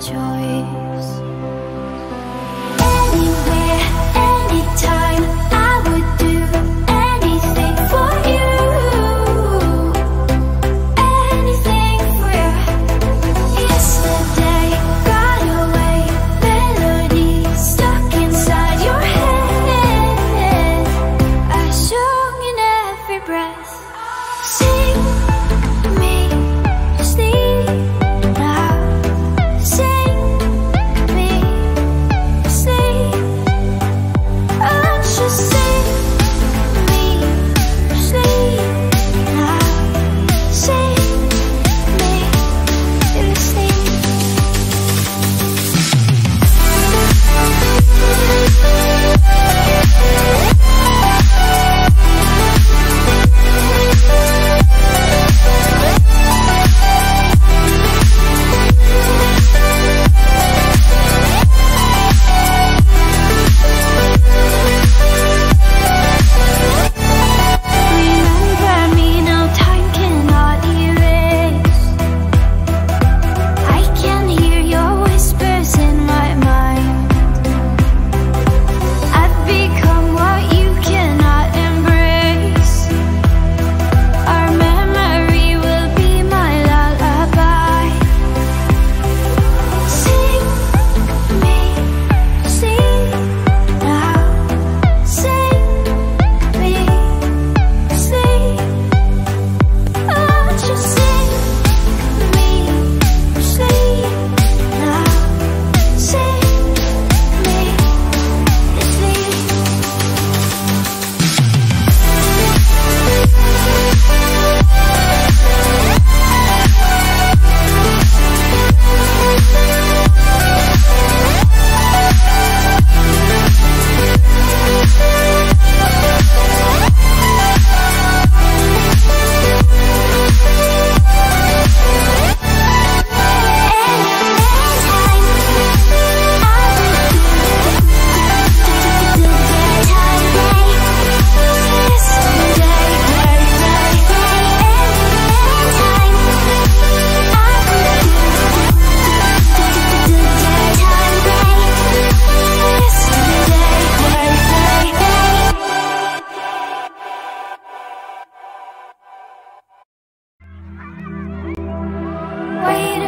joy.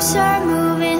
Are moving,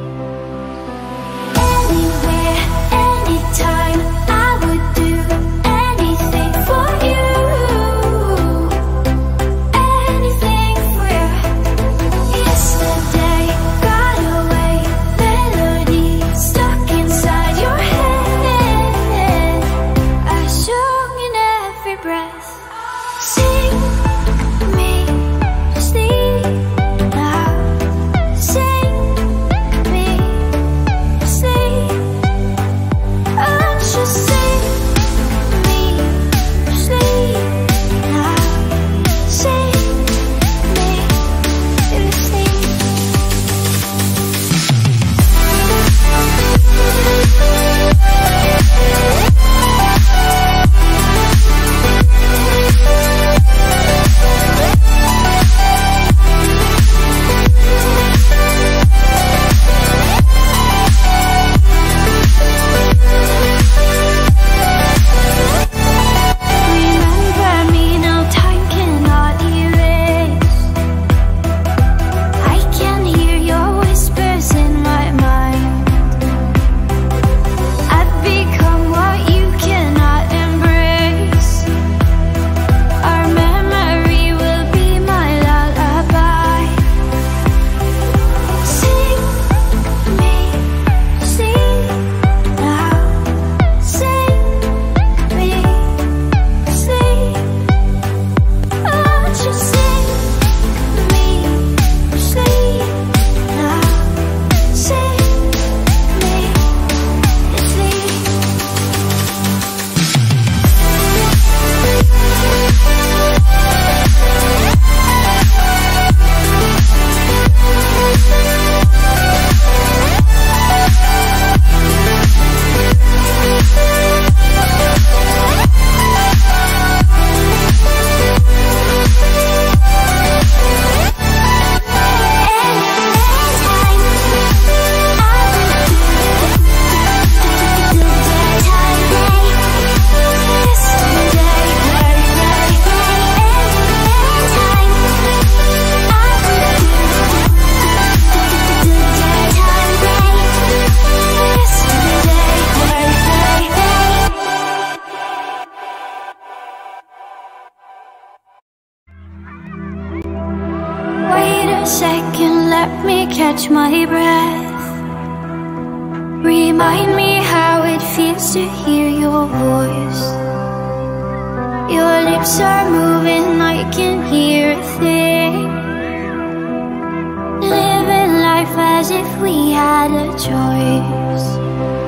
we had a choice.